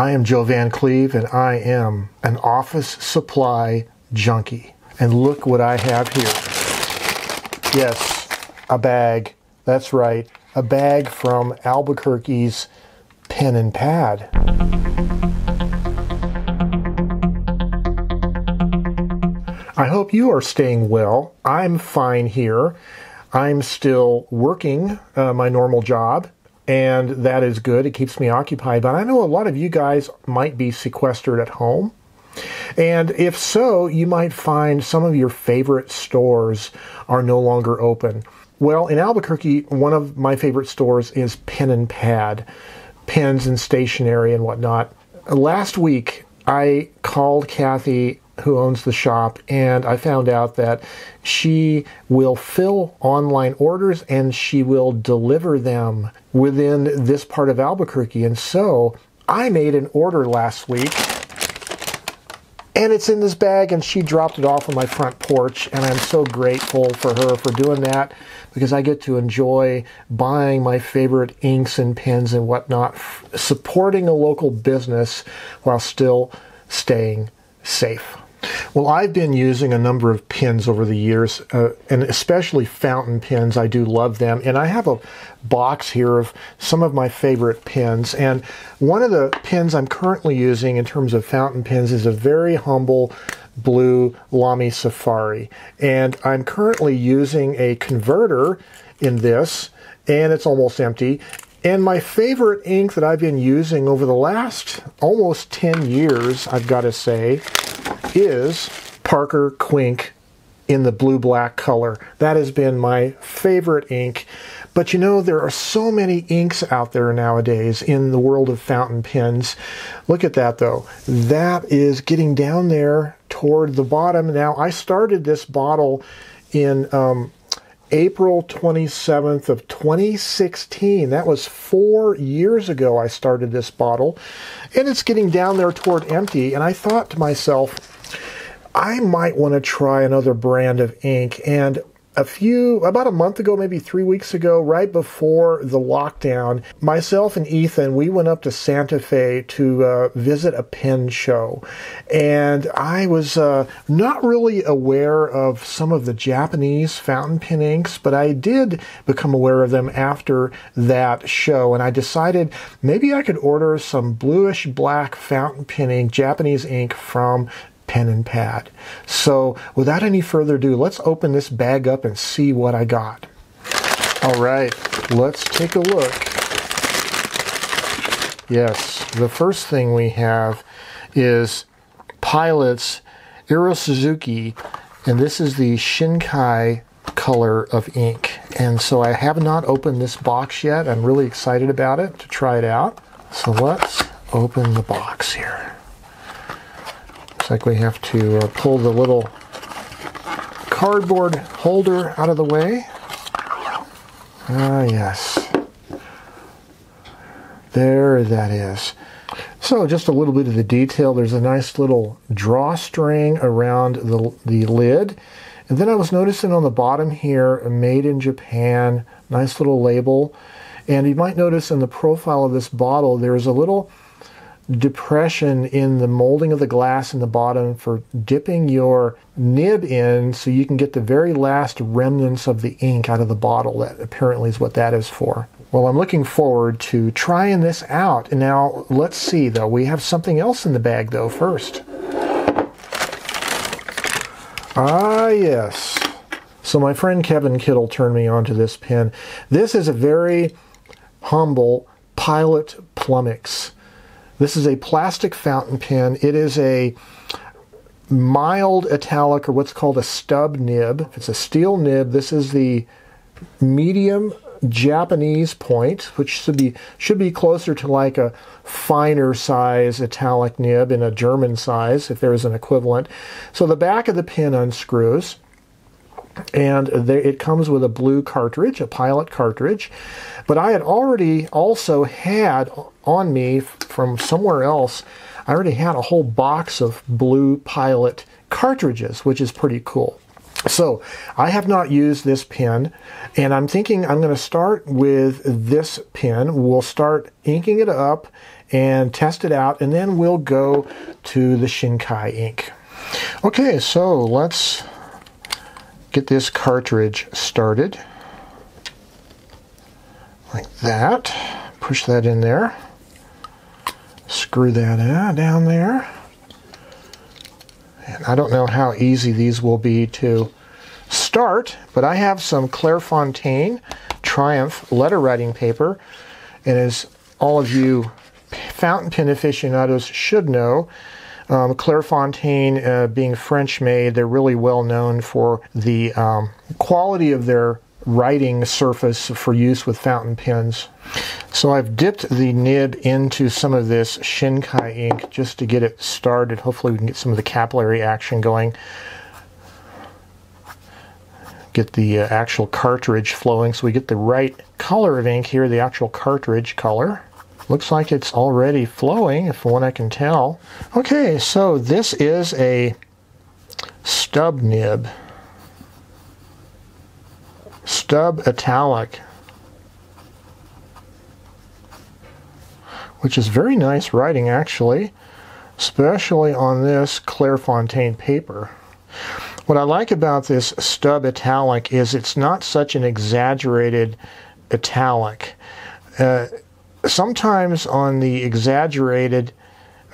I am Joe Van Cleave and I am an office supply junkie. And look what I have here. Yes, a bag. That's right, a bag from Albuquerque's Pen and Pad. I hope you are staying well. I'm fine here. I'm still working uh, my normal job, and that is good. It keeps me occupied. But I know a lot of you guys might be sequestered at home. And if so, you might find some of your favorite stores are no longer open. Well, in Albuquerque, one of my favorite stores is Pen and Pad, pens and stationery and whatnot. Last week, I called Kathy who owns the shop, and I found out that she will fill online orders and she will deliver them within this part of Albuquerque. And so I made an order last week. And it's in this bag, and she dropped it off on my front porch. And I'm so grateful for her for doing that because I get to enjoy buying my favorite inks and pens and whatnot, supporting a local business while still staying safe. Well, I've been using a number of pens over the years, uh, and especially fountain pens. I do love them. And I have a box here of some of my favorite pens. And one of the pens I'm currently using in terms of fountain pens is a very humble blue Lamy Safari. And I'm currently using a converter in this, and it's almost empty. And my favorite ink that I've been using over the last almost 10 years, I've got to say, is Parker Quink in the blue black color. That has been my favorite ink. But you know, there are so many inks out there nowadays in the world of fountain pens. Look at that though. That is getting down there toward the bottom. Now, I started this bottle in um, April 27th of 2016. That was four years ago I started this bottle. And it's getting down there toward empty. And I thought to myself, I might want to try another brand of ink. And a few, about a month ago, maybe three weeks ago, right before the lockdown, myself and Ethan, we went up to Santa Fe to uh, visit a pen show. And I was uh, not really aware of some of the Japanese fountain pen inks, but I did become aware of them after that show. And I decided maybe I could order some bluish black fountain pen ink, Japanese ink from pen and pad. So without any further ado, let's open this bag up and see what I got. All right, let's take a look. Yes, the first thing we have is Pilot's Iroshizuku, and this is the Shinkai color of ink. And so I have not opened this box yet. I'm really excited about it to try it out. So let's open the box here like we have to uh, pull the little cardboard holder out of the way. Ah, yes. There that is. So just a little bit of the detail. There's a nice little drawstring around the, the lid. And then I was noticing on the bottom here, made in Japan, nice little label. And you might notice in the profile of this bottle, there's a little depression in the molding of the glass in the bottom for dipping your nib in so you can get the very last remnants of the ink out of the bottle. That apparently is what that is for. Well, I'm looking forward to trying this out. And now let's see though. We have something else in the bag though first. Ah, yes. So my friend Kevin Kittle turned me on to this pen. This is a very humble Pilot Plumix. This is a plastic fountain pen. It is a mild italic or what's called a stub nib. It's a steel nib. This is the medium Japanese point, which should be should be closer to like a finer size italic nib in a German size, if there is an equivalent. So the back of the pen unscrews and there, it comes with a blue cartridge, a pilot cartridge. But I had already also had on me from somewhere else, I already had a whole box of blue pilot cartridges, which is pretty cool. So I have not used this pen, and I'm thinking I'm going to start with this pen. We'll start inking it up and test it out, and then we'll go to the Shinkai ink. Okay, so let's get this cartridge started. Like that. Push that in there. Screw that down there. And I don't know how easy these will be to start, but I have some Clairefontaine Triumph letter writing paper. And as all of you fountain pen aficionados should know, um, Clairefontaine, uh, being French made, they're really well known for the um, quality of their writing surface for use with fountain pens. So I've dipped the nib into some of this Shinkai ink just to get it started. Hopefully we can get some of the capillary action going. Get the uh, actual cartridge flowing so we get the right color of ink here, the actual cartridge color. Looks like it's already flowing, from what I can tell. Okay, so this is a stub nib. Stub italic. Which is very nice writing, actually. Especially on this Clairefontaine paper. What I like about this stub italic is it's not such an exaggerated italic. Uh, sometimes on the exaggerated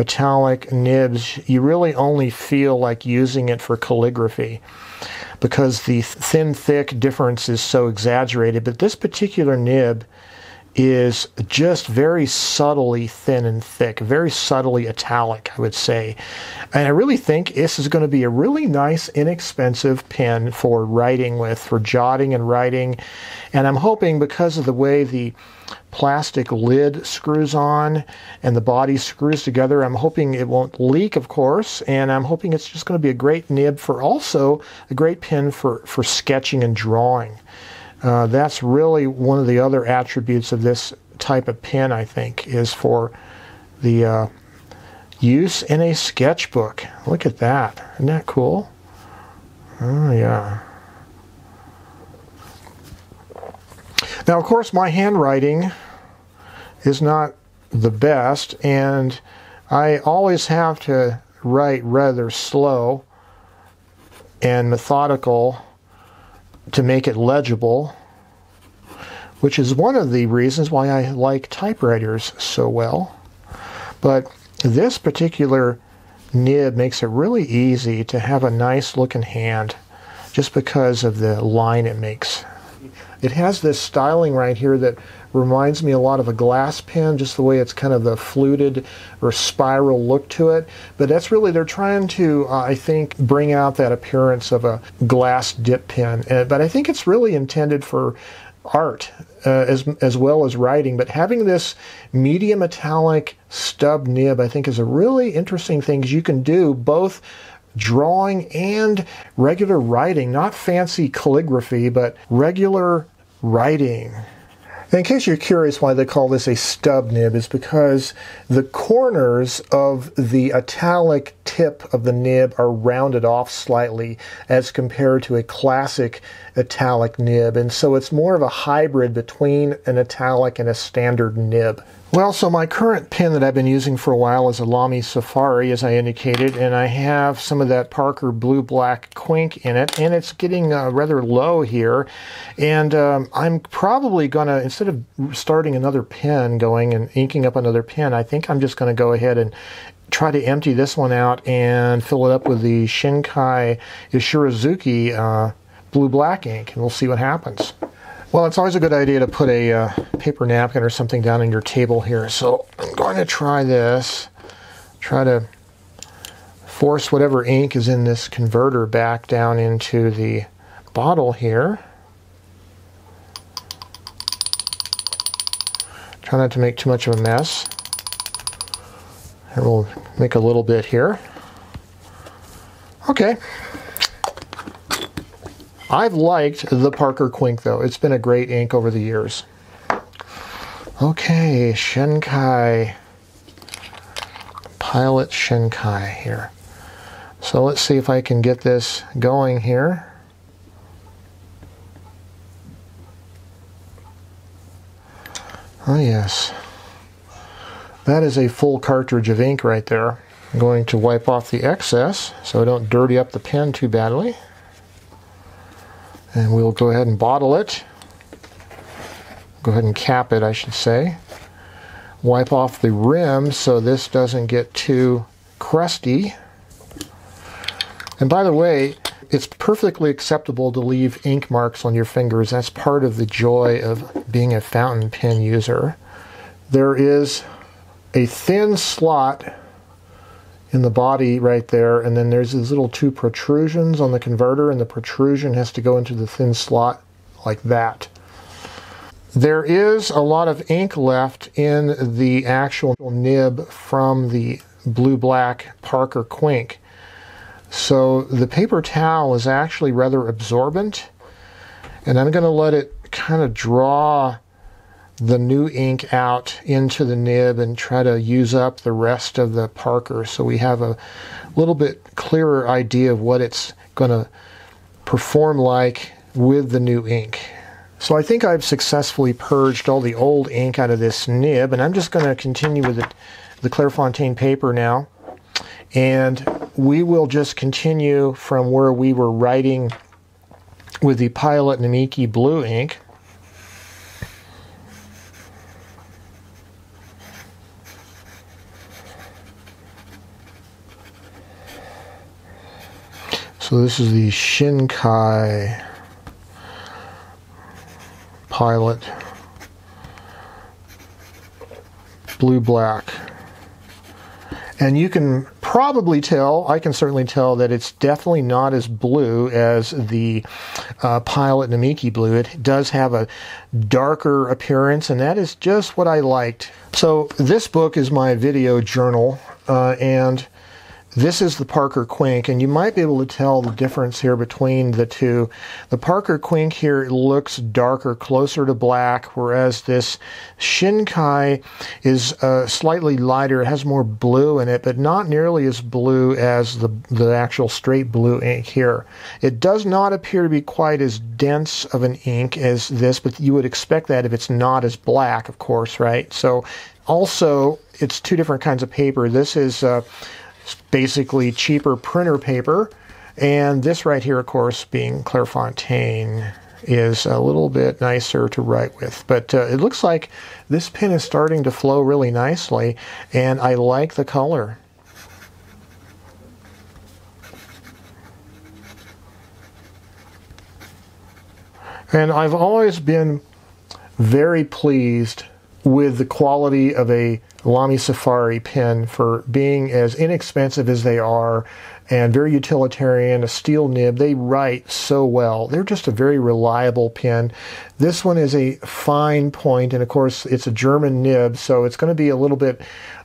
italic nibs, you really only feel like using it for calligraphy because the thin thick difference is so exaggerated. But this particular nib is just very subtly thin and thick, very subtly italic, I would say. And I really think this is going to be a really nice, inexpensive pen for writing with, for jotting and writing. And I'm hoping because of the way the plastic lid screws on and the body screws together. I'm hoping it won't leak, of course, and I'm hoping it's just going to be a great nib for also a great pen for, for sketching and drawing. Uh, that's really one of the other attributes of this type of pen, I think, is for the uh, use in a sketchbook. Look at that. Isn't that cool? Oh, yeah. Now, of course, my handwriting is not the best, and I always have to write rather slow and methodical to make it legible, which is one of the reasons why I like typewriters so well. But this particular nib makes it really easy to have a nice looking hand just because of the line it makes. It has this styling right here that reminds me a lot of a glass pen, just the way it's kind of the fluted or spiral look to it. But that's really, they're trying to, uh, I think, bring out that appearance of a glass dip pen. Uh, but I think it's really intended for art uh, as, as well as writing. But having this medium italic stub nib, I think, is a really interesting thing because you can do both drawing and regular writing, not fancy calligraphy, but regular writing. in case you're curious why they call this a stub nib, is because the corners of the italic tip of the nib are rounded off slightly as compared to a classic italic nib. And so it's more of a hybrid between an italic and a standard nib. Well, so my current pen that I've been using for a while is a Lamy Safari, as I indicated, and I have some of that Parker Blue Black Quink in it, and it's getting uh, rather low here. And um, I'm probably going to, instead of starting another pen going and inking up another pen, I think I'm just going to go ahead and try to empty this one out and fill it up with the Shinkai Iroshizuku uh, Blue Black ink, and we'll see what happens. Well, it's always a good idea to put a uh, paper napkin or something down on your table here. So I'm going to try this. Try to force whatever ink is in this converter back down into the bottle here. Try not to make too much of a mess. And we'll make a little bit here. Okay. I've liked the Parker Quink though. It's been a great ink over the years. Okay, Shinkai. Pilot Shinkai here. So let's see if I can get this going here. Oh yes. That is a full cartridge of ink right there. I'm going to wipe off the excess so I don't dirty up the pen too badly. And we'll go ahead and bottle it. Go ahead and cap it, I should say. Wipe off the rim so this doesn't get too crusty. And by the way, it's perfectly acceptable to leave ink marks on your fingers. That's part of the joy of being a fountain pen user. There is a thin slot in the body right there, and then there's these little two protrusions on the converter, and the protrusion has to go into the thin slot like that. There is a lot of ink left in the actual nib from the blue black Parker Quink. So the paper towel is actually rather absorbent, and I'm going to let it kind of draw the new ink out into the nib and try to use up the rest of the Parker. So we have a little bit clearer idea of what it's going to perform like with the new ink. So I think I've successfully purged all the old ink out of this nib and I'm just going to continue with the, the Clairefontaine paper now. And we will just continue from where we were writing with the Pilot Namiki blue ink So this is the Shinkai Pilot Blue Black. And you can probably tell, I can certainly tell that it's definitely not as blue as the uh, Pilot Namiki Blue. It does have a darker appearance, and that is just what I liked. So this book is my video journal, uh, and this is the Parker Quink, and you might be able to tell the difference here between the two. The Parker Quink here looks darker, closer to black, whereas this Shinkai is uh, slightly lighter. It has more blue in it, but not nearly as blue as the, the actual straight blue ink here. It does not appear to be quite as dense of an ink as this, but you would expect that if it's not as black, of course, right? So also, it's two different kinds of paper. This is... Uh, basically cheaper printer paper. And this right here, of course, being Clairefontaine, is a little bit nicer to write with. But uh, it looks like this pen is starting to flow really nicely, and I like the color. And I've always been very pleased with the quality of a Lamy Safari pen for being as inexpensive as they are and very utilitarian, a steel nib. They write so well. They're just a very reliable pen. This one is a fine point, and of course, it's a German nib, so it's going to be a little bit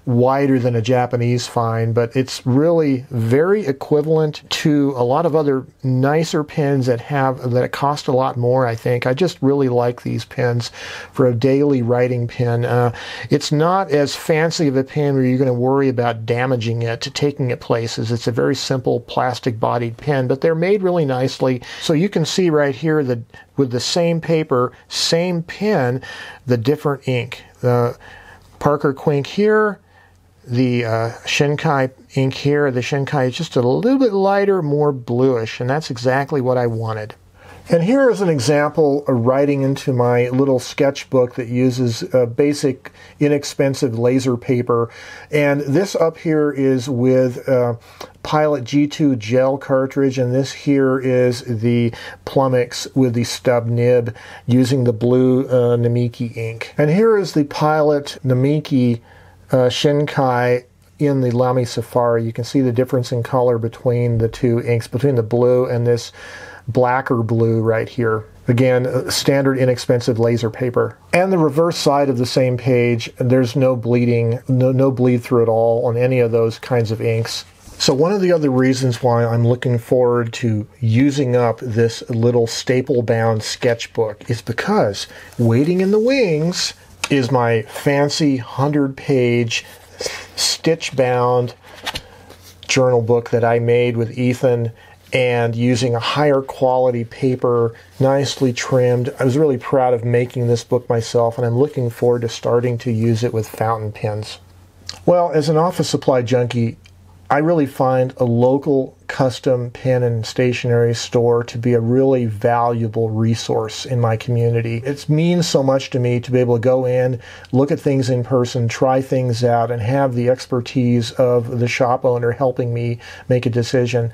wider than a Japanese fine, but it's really very equivalent to a lot of other nicer pens that have that cost a lot more. I think I just really like these pens for a daily writing pen. Uh, it's not as fancy of a pen where you're going to worry about damaging it, taking it places. It's a very simple plastic bodied pen, but they're made really nicely. So you can see right here that with the same paper, same pen, the different ink. The Parker Quink here the uh, Shinkai ink here, the Shinkai is just a little bit lighter, more bluish, and that's exactly what I wanted. And here is an example of writing into my little sketchbook that uses basic, inexpensive laser paper. And this up here is with Pilot G2 gel cartridge, and this here is the Plumix with the stub nib using the blue uh, Namiki ink. And here is the Pilot Namiki uh, Shinkai in the Lamy Safari, you can see the difference in color between the two inks, between the blue and this blacker blue right here. Again, standard inexpensive laser paper. And the reverse side of the same page, there's no bleeding, no, no bleed through at all on any of those kinds of inks. So one of the other reasons why I'm looking forward to using up this little staple bound sketchbook is because waiting in the wings is my fancy 100 page stitch bound journal book that I made with Ethan and using a higher quality paper, nicely trimmed. I was really proud of making this book myself, and I'm looking forward to starting to use it with fountain pens. Well, as an office supply junkie, I really find a local custom pen and stationery store to be a really valuable resource in my community. It means so much to me to be able to go in, look at things in person, try things out, and have the expertise of the shop owner helping me make a decision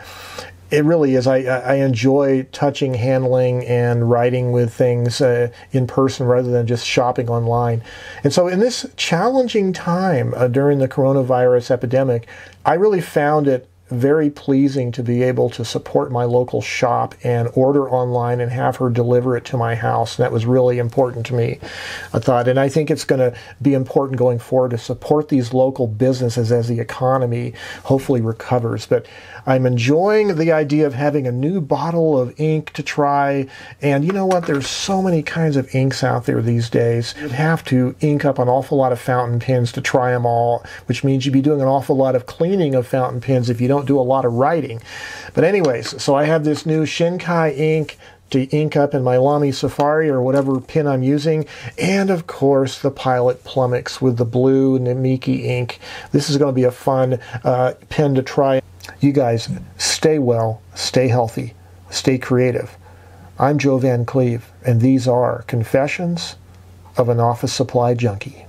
it really is. I, I enjoy touching, handling, and writing with things uh, in person rather than just shopping online. And so, in this challenging time uh, during the coronavirus epidemic, I really found it very pleasing to be able to support my local shop and order online and have her deliver it to my house. And that was really important to me, I thought. And I think it's going to be important going forward to support these local businesses as the economy hopefully recovers. But I'm enjoying the idea of having a new bottle of ink to try. And you know what? There's so many kinds of inks out there these days. You'd have to ink up an awful lot of fountain pens to try them all, which means you'd be doing an awful lot of cleaning of fountain pens if you don't don't do a lot of writing. But anyways, so I have this new Shinkai ink to ink up in my Lamy Safari or whatever pen I'm using. And of course, the Pilot Plumix with the blue Namiki ink. This is going to be a fun uh, pen to try. You guys, stay well, stay healthy, stay creative. I'm Joe Van Cleave, and these are Confessions of an Office Supply Junkie.